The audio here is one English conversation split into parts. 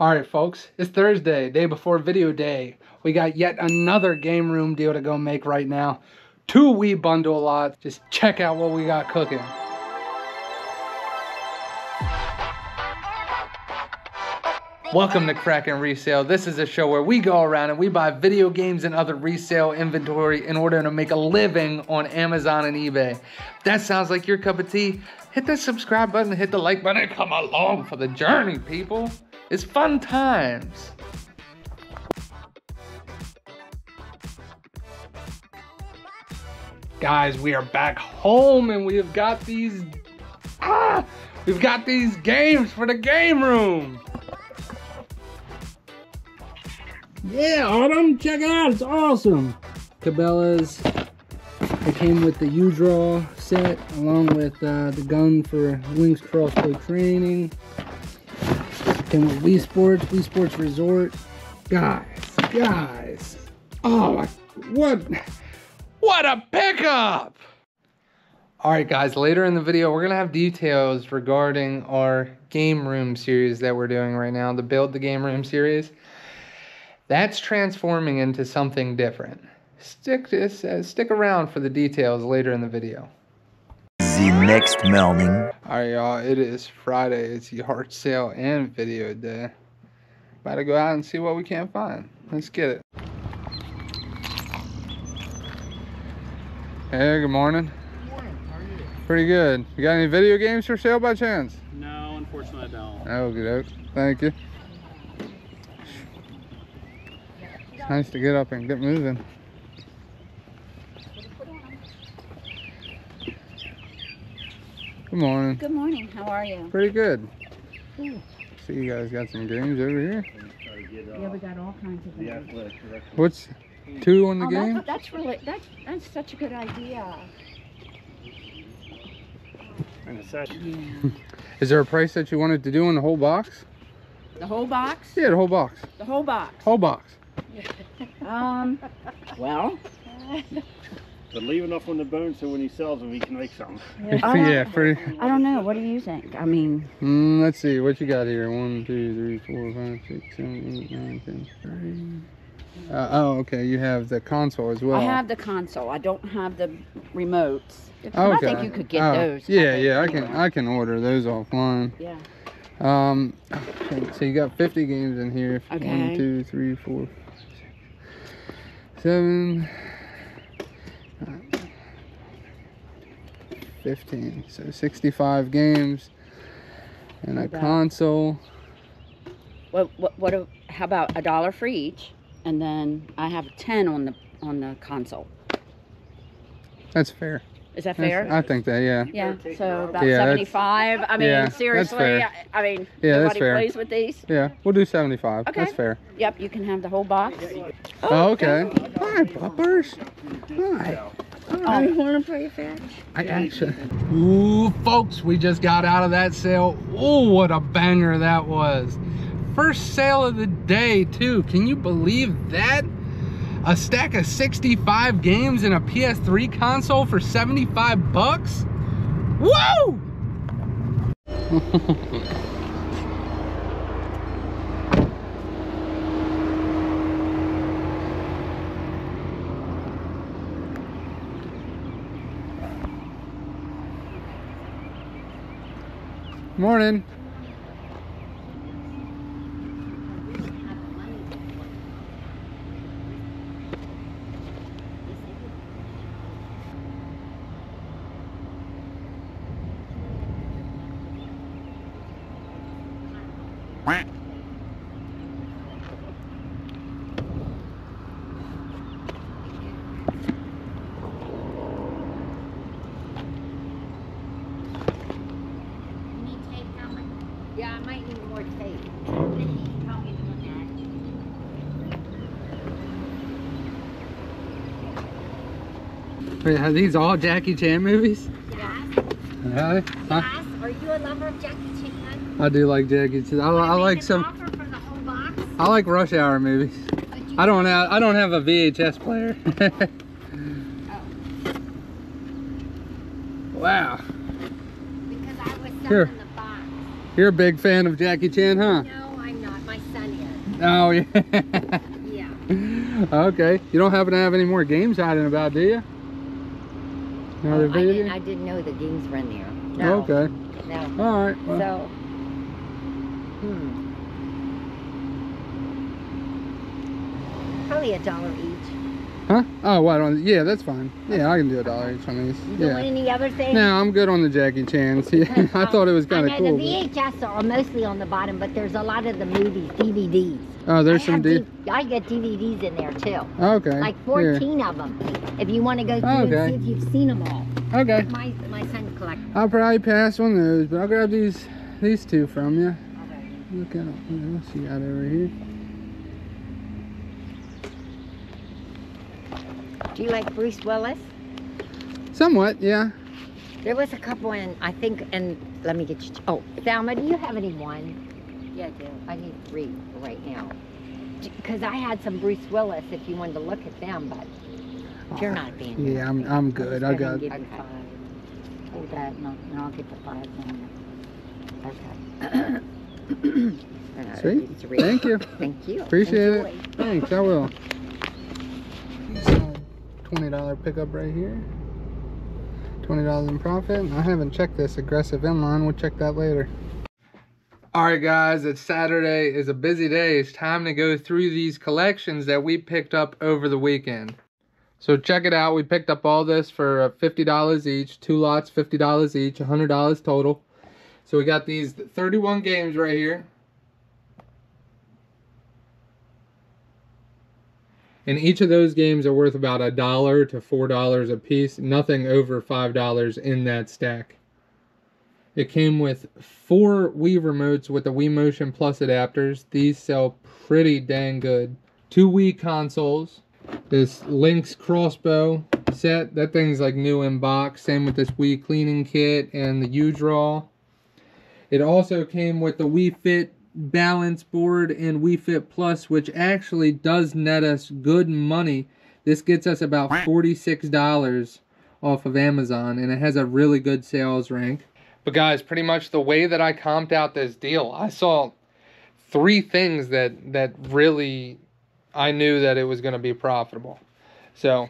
All right, folks, it's Thursday, day before video day. We got yet another game room deal to go make right now. Two Wii bundle lots. Just check out what we got cooking. Welcome to Kraken Resale. This is a show where we go around and we buy video games and other resale inventory in order to make a living on Amazon and eBay. If that sounds like your cup of tea, hit that subscribe button, hit the like button, and come along for the journey, people. It's fun times. Guys, we are back home and we have got these ah, we've got these games for the game room. Yeah, Autumn, check it out. It's awesome. Cabela's. It came with the U-Draw set along with uh, the gun for Wings crossbow training. Came with Wii Sports, Wii Sports Resort. Guys, guys. Oh, what? What a pickup! All right, guys, later in the video, we're going to have details regarding our game room series that we're doing right now, the Build the Game Room series. That's transforming into something different. Stick, uh, stick around for the details later in the video. The next morning. All right, y'all, it is Friday. It's yard sale and video day. About to go out and see what we can find. Let's get it. Hey, good morning. Good morning. How are you? Pretty good. You got any video games for sale by chance? No, unfortunately I don't. Oh, good. Thank you. It's nice to get up and get moving. Good morning. Good morning. How are you? Pretty good. Good. See you guys got some games over here. Yeah, we got all kinds of things. What's two on the Oh, game? that's, that's really that's that's such a good idea. In a sec. Yeah. Is there a price that you wanted to do on the whole box? The whole box. Yeah, the whole box. The whole box. Whole box. Um. Well. But leave enough on the bone so when he sells them, he can make some. Uh, yeah, pretty. I don't know. What do you think? I mean, Mm, let's see what you got here. One, two, three, four, five, six, seven, eight, nine, ten, thirty. Uh, oh, okay. You have the console as well. I have the console. I don't have the remotes. Okay. I think you could get Oh, those. Yeah, yeah. I can. anyway. I can order those offline. Yeah. Um, so you got 50 games in here. One, Okay. two, three, four, five, six, seven, nine, 15. So 65 games and a About- console. What what what? a- How about a dollar for each? And then I have ten on the on the console. That's fair. Is that That's- fair? I think that, yeah. Yeah, so about Yeah, 75. I mean, yeah, seriously. I, I mean, Yeah, that's nobody fair. plays with these. Yeah, we'll do 75. Okay. That's fair. Yep, you can have the whole box. Oh, okay. Hi, puppers. Hi. Oh, you want to play fetch? I actually. Ooh, folks, we just got out of that sale. Ooh, what a banger that was. First sale of the day, too. Can you believe that? A stack of 65 games and a PS3 console for 75 bucks? Woo! Morning. You need tape, Howard? Yeah, I might need more tape. Then you tell me to look at it. Wait, are these all Jackie Chan movies? Yes. Really? Huh? Yes. Are you a lover of Jackie Chan? I do like Jackie Chan. I, I like some. offer the whole box? I like Rush Hour movies. I don't have. I don't have a VHS player. Oh. wow. Because I was Here. the box. You're a big fan of Jackie Chan, huh? No, I'm not. My son is. Oh yeah. Yeah. okay. You don't happen to have any more games hiding about, do you? No Oh, I, didn't, I didn't know the games were in there. No. Okay. No. All right. Well, So, hmm. Probably a dollar each. Huh? Oh, what on? Yeah, that's fine. Yeah, I can do a dollar each on these. You Yeah. any other thing? No, I'm good on the Jackie Chan's. Yeah, I thought it was kind of cool. the VHS are mostly on the bottom, but there's a lot of the movies, DVDs. Oh, there's I some have D. D- I get DVDs in there too. Okay. Like here. 14 of them. If you want to go through Okay. and see if you've seen them all. Okay. My my son collects. I'll probably pass on those, but I'll grab these these two from you. Okay. Look at what else you got over here. Do you like Bruce Willis? Somewhat, yeah. There was a couple in, I think, and let me get you. Oh, Thelma, do you have any one? Yeah, I do. I need three right now. Because I had some Bruce Willis if you wanted to look at them, but if you're not being. Yeah, I'm I'm good. I got. Give you Okay. five. Hold that, and I'll, and I'll get the five from Okay. Sweet. Thank you. Thank you. Appreciate Enjoy. it. Thanks. I will. Twenty dollar pickup right here. Twenty dollars in profit. I haven't checked this aggressive inline. We'll check that later. All right, guys. It's Saturday. It's a busy day. It's time to go through these collections that we picked up over the weekend. So check it out. We picked up all this for uh, fifty dollars each. Two lots, fifty dollars each. hundred dollars total. So we got these thirty-one games right here. And each of those games are worth about a dollar to four dollars a piece. Nothing over five dollars in that stack. It came with four Wii remotes with the Wii Motion Plus adapters. These sell pretty dang good. Two Wii consoles. This Link's crossbow set. That thing's like new in box. Same with this Wii cleaning kit and the U-Draw. It also came with the Wii Fit balance board and Wii Fit Plus, which actually does net us good money. This gets us about $46 off of Amazon, and it has a really good sales rank. But guys, pretty much the way that I comped out this deal, I saw three things that that really I knew that it was going to be profitable. So,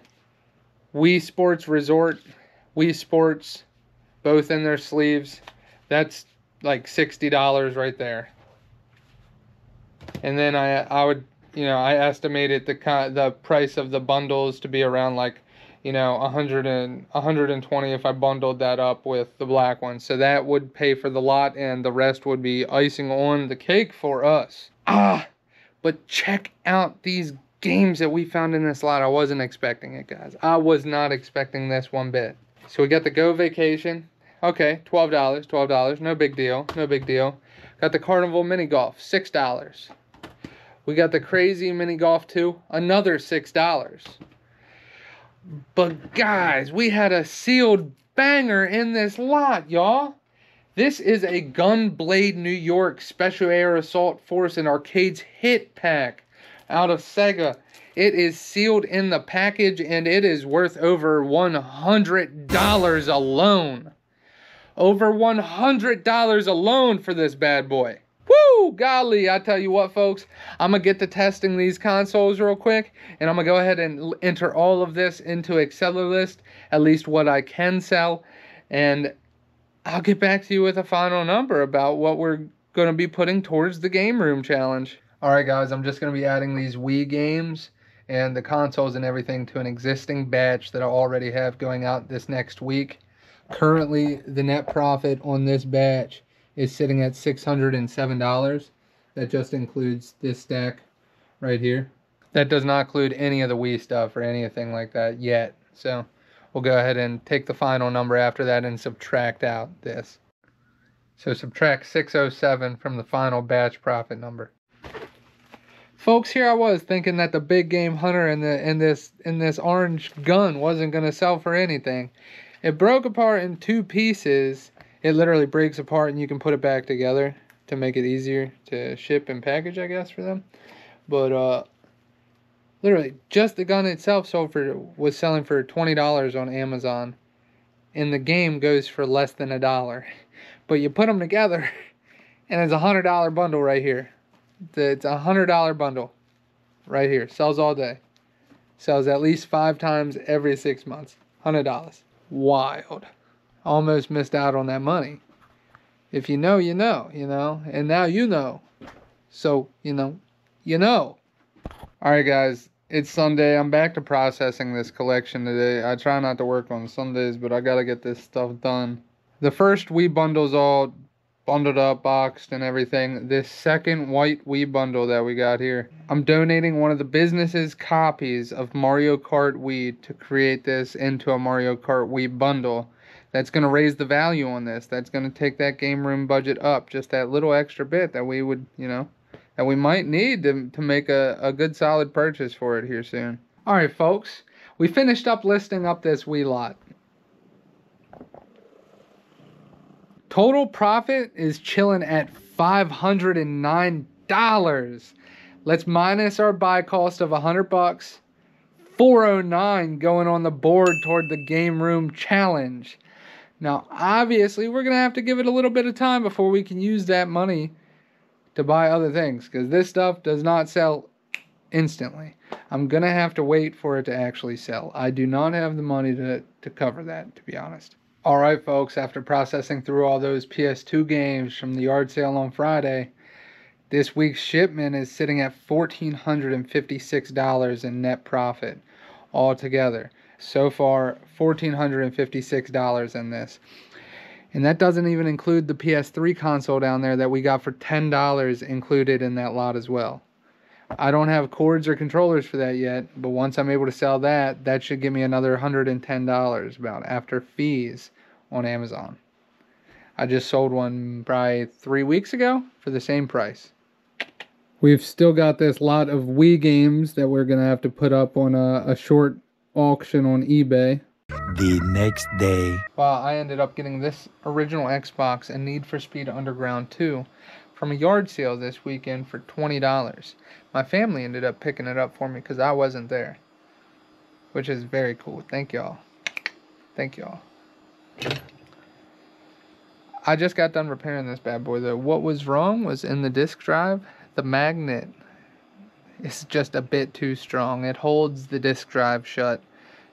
Wii Sports Resort, Wii Sports, both in their sleeves. That's like $60 right there and then I I would you know I estimated the kind the price of the bundles to be around like you know 100 and 120 if I bundled that up with the black one. So that would pay for the lot and the rest would be icing on the cake for us. Ah but check out these games that we found in this lot. I wasn't expecting it guys. I was not expecting this one bit. So we got the Go Vacation. Okay $12 $12 no big deal no big deal. Got the Carnival Mini Golf $6 we got the crazy mini golf 2, another $6. But guys, we had a sealed banger in this lot, y'all. This is a Gunblade New York Special Air Assault Force and Arcades hit pack out of Sega. It is sealed in the package and it is worth over $100 alone. Over $100 alone for this bad boy. Woo! Golly, I tell you what, folks, I'm going to get to testing these consoles real quick, and I'm going to go ahead and enter all of this into Accelerlist, at least what I can sell, and I'll get back to you with a final number about what we're going to be putting towards the Game Room Challenge. All right, guys, I'm just going to be adding these Wii games and the consoles and everything to an existing batch that I already have going out this next week. Currently, the net profit on this batch is sitting at $607. That just includes this stack right here. That does not include any of the Wii stuff or anything like that yet. So we'll go ahead and take the final number after that and subtract out this. So subtract 607 from the final batch profit number. Folks, here I was thinking that the big game hunter and the and this and this orange gun wasn't gonna sell for anything. It broke apart in two pieces it literally breaks apart and you can put it back together to make it easier to ship and package i guess for them but uh literally just the gun itself sold for was selling for $20 on amazon and the game goes for less than a dollar but you put them together and it's a hundred dollar bundle right here it's a hundred dollar bundle, right here. Sells all day. Sells at least five times every six months. Hundred dollars. Wild. Almost missed out on that money. If you know, you know, you know, and now you know. So you know, you know. All right, guys. It's Sunday. I'm back to processing this collection today. I try not to work on Sundays, but I gotta get this stuff done. The first Wii bundle's all bundled up, boxed, and everything. This second white Wii bundle that we got here, I'm donating one of the business's copies of Mario Kart Wii to create this into a Mario Kart Wii bundle. That's going to raise the value on this. That's going to take that game room budget up just that little extra bit that we would, you know, that we might need to, to make a, a good solid purchase for it here soon. All right, folks, we finished up listing up this Wii lot. Total profit is chilling at $509. Let's minus our buy cost of 100 bucks. 409 going on the board toward the game room challenge. Now, obviously, we're going to have to give it a little bit of time before we can use that money to buy other things because this stuff does not sell instantly. I'm going to have to wait for it to actually sell. I do not have the money to, to cover that, to be honest. All right, folks, after processing through all those PS2 games from the yard sale on Friday, this week's shipment is sitting at $1,456 in net profit altogether. So far, $1,456 in this. And that doesn't even include the PS3 console down there that we got for $10 included in that lot as well. I don't have cords or controllers for that yet, but once I'm able to sell that, that should give me another $110 about after fees on Amazon. I just sold one probably three weeks ago for the same price. We've still got this lot of Wii games that we're going to have to put up on a, a short auction on eBay. The next day. Well, I ended up getting this original Xbox and Need for Speed Underground 2 from a yard sale this weekend for $20. My family ended up picking it up for me because I wasn't there, which is very cool. Thank y'all. Thank y'all. I just got done repairing this bad boy though. What was wrong was in the disk drive, the magnet is just a bit too strong. It holds the disk drive shut.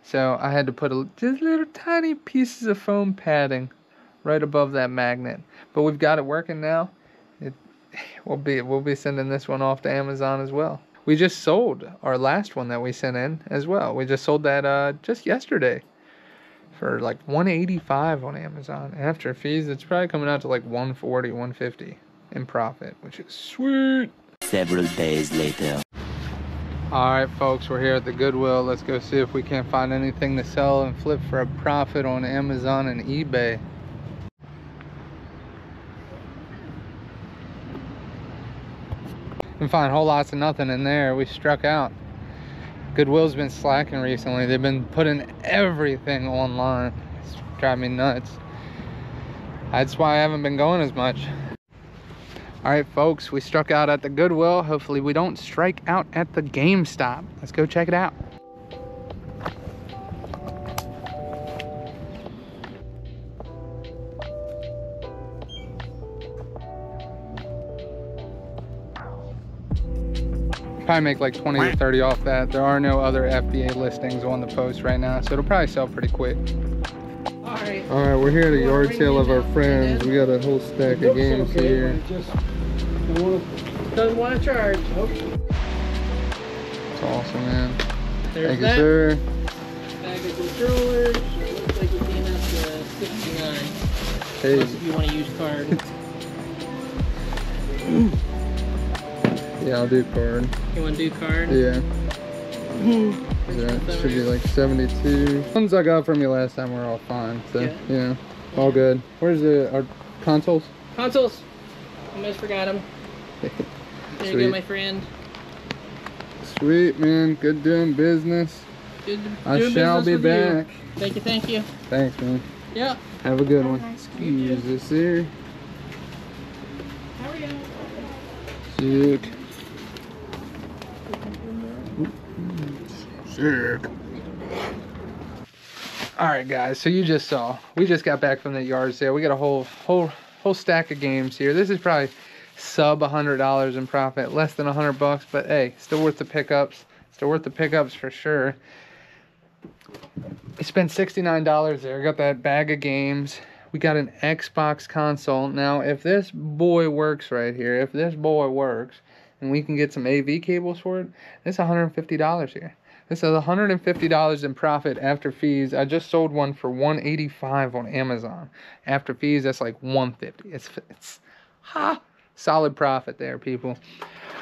So I had to put a, just little tiny pieces of foam padding right above that magnet. But we've got it working now. It we'll be we'll be sending this one off to Amazon as well. We just sold our last one that we sent in as well. We just sold that uh, just yesterday for like 185 on Amazon. After fees, it's probably coming out to like 140, 150 in profit, which is sweet. Several days later. All right, folks, we're here at the Goodwill. Let's go see if we can't find anything to sell and flip for a profit on Amazon and eBay. And find whole lots of nothing in there. We struck out. Goodwill's been slacking recently. They've been putting everything online. It's driving me nuts. That's why I haven't been going as much. All right, folks, we struck out at the Goodwill. Hopefully we don't strike out at the GameStop. Let's go check it out. Probably make like 20 to 30 off that. There are no other FBA listings on the post right now, so it'll probably sell pretty quick. Alright. We're here at a yard sale of our friends. We got a whole stack of games here. Just Doesn't want to charge. It's awesome, man. there's Thank you, sir. Bag of controllers. It looks like it came out to 69. Hey, Plus if you want to use card. yeah, I'll do card. You want to do card? Yeah. Yeah, should be like 72. Ones I got from you last time were all fine, so Yeah. yeah, all good. Where's the our consoles? Consoles. Almost forgot them. There you go, my friend. Sweet man, good doing business. Good I doing shall be business with you. back. Thank you, thank you. Thanks, man. Yeah. Have a good one. Excuse this here. How are you? Sick. Sick. All right, guys. So you just saw we just got back from the yard sale. We got a whole whole whole stack of games here. This is probably sub a hundred dollars in profit, less than a hundred bucks, but hey, still worth the pickups. Still worth the pickups for sure. I spent $69 there, got that bag of games. We got an Xbox console. Now, if this boy works right here, if this boy works, and we can get some AV cables for it, it's $150 here. This is $150 in profit after fees. I just sold one for 185 on Amazon. After fees, that's like 150. It's it's ha solid profit there, people.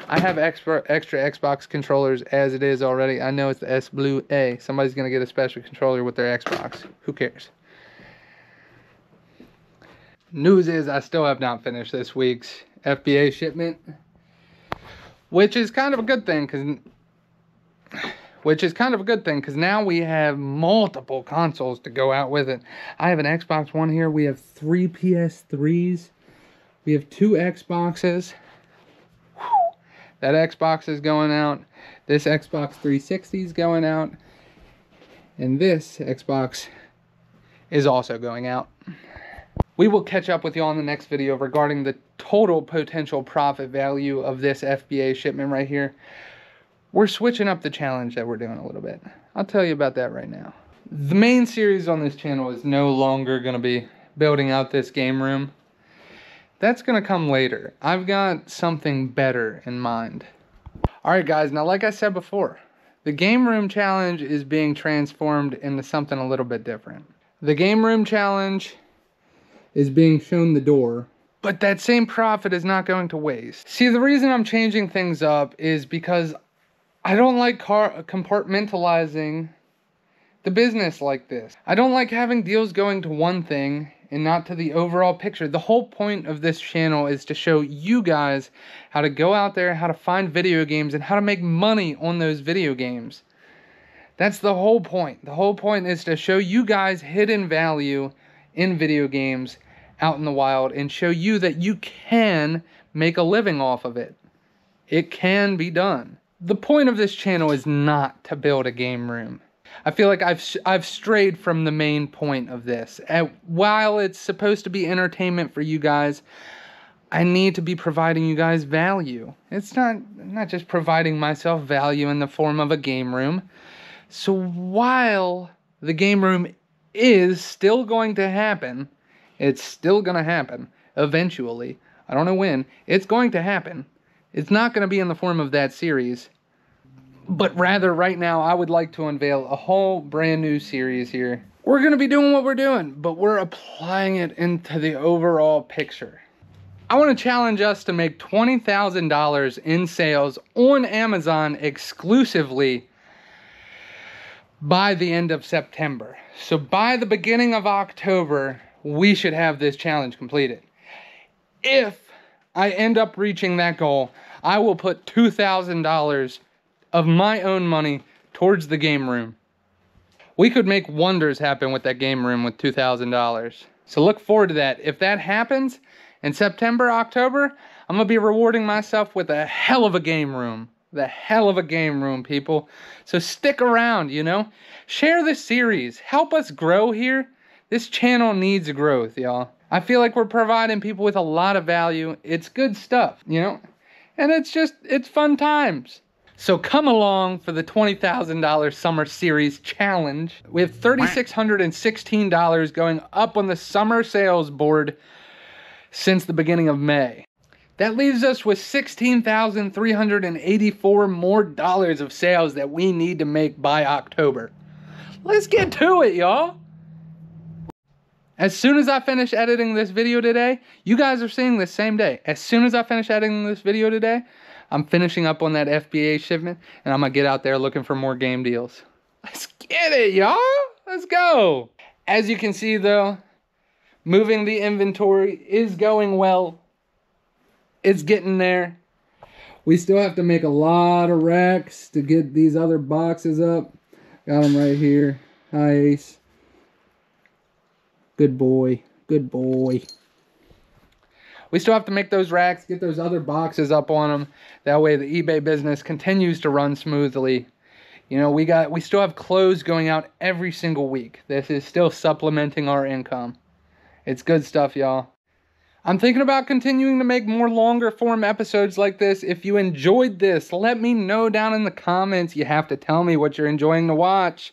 I have extra extra Xbox controllers as it is already. I know it's the S Blue A. Somebody's gonna get a special controller with their Xbox. Who cares? News is I still have not finished this week's FBA shipment, which is kind of a good thing because which is kind of a good thing because now we have multiple consoles to go out with it. I have an Xbox One here. We have three PS3s. We have two Xboxes. That Xbox is going out. This Xbox 360 is going out. And this Xbox is also going out. We will catch up with you on the next video regarding the total potential profit value of this FBA shipment right here. We're switching up the challenge that we're doing a little bit. I'll tell you about that right now. The main series on this channel is no longer going to be building out this game room. That's going to come later. I've got something better in mind. Alright guys, now like I said before, the game room challenge is being transformed into something a little bit different. The game room challenge is being shown the door, but that same profit is not going to waste. See, the reason I'm changing things up is because I don't like car compartmentalizing the business like this. I don't like having deals going to one thing and not to the overall picture. The whole point of this channel is to show you guys how to go out there, how to find video games, and how to make money on those video games. That's the whole point. The whole point is to show you guys hidden value in video games out in the wild and show you that you can make a living off of it. It can be done. The point of this channel is not to build a game room. I feel like I've I've strayed from the main point of this. And while it's supposed to be entertainment for you guys, I need to be providing you guys value. It's not not just providing myself value in the form of a game room. So while the game room is still going to happen, it's still going to happen eventually. I don't know when. It's going to happen. It's not going to be in the form of that series but rather right now I would like to unveil a whole brand new series here. We're going to be doing what we're doing, but we're applying it into the overall picture. I want to challenge us to make $20,000 in sales on Amazon exclusively by the end of September. So by the beginning of October, we should have this challenge completed. If I end up reaching that goal, I will put $2,000 of my own money towards the game room. We could make wonders happen with that game room with $2,000. So look forward to that. If that happens in September, October, I'm going to be rewarding myself with a hell of a game room. The hell of a game room, people. So stick around, you know? Share this series. Help us grow here. This channel needs growth, y'all. I feel like we're providing people with a lot of value. It's good stuff, you know? And it's just, it's fun times. So come along for the $20,000 Summer Series Challenge. We have $3,616 going up on the summer sales board since the beginning of May. That leaves us with 16,384 more dollars of sales that we need to make by October. Let's get to it, y'all. As soon as I finish editing this video today, you guys are seeing this same day. As soon as I finish editing this video today, I'm finishing up on that FBA shipment, and I'm to get out there looking for more game deals. Let's get it, y'all. Let's go. As you can see, though, moving the inventory is going well. It's getting there. We still have to make a lot of racks to get these other boxes up. Got them right here. Hi, Ace. Good boy. Good boy. We still have to make those racks, get those other boxes up on them. That way the eBay business continues to run smoothly. You know, we got we still have clothes going out every single week. This is still supplementing our income. It's good stuff, y'all. I'm thinking about continuing to make more longer form episodes like this. If you enjoyed this, let me know down in the comments. You have to tell me what you're enjoying to watch.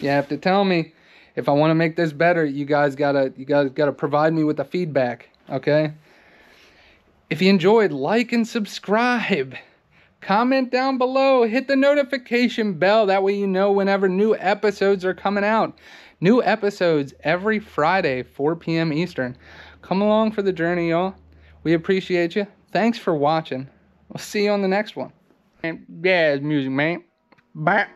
You have to tell me. If I want to make this better, you guys gotta you guys gotta provide me with the feedback. Okay? If you enjoyed, like and subscribe. Comment down below. Hit the notification bell. That way you know whenever new episodes are coming out. New episodes every Friday, 4 p.m. Eastern. Come along for the journey, y'all. We appreciate you. Thanks for watching. We'll see you on the next one. And Yeah, it's music, man. Bye.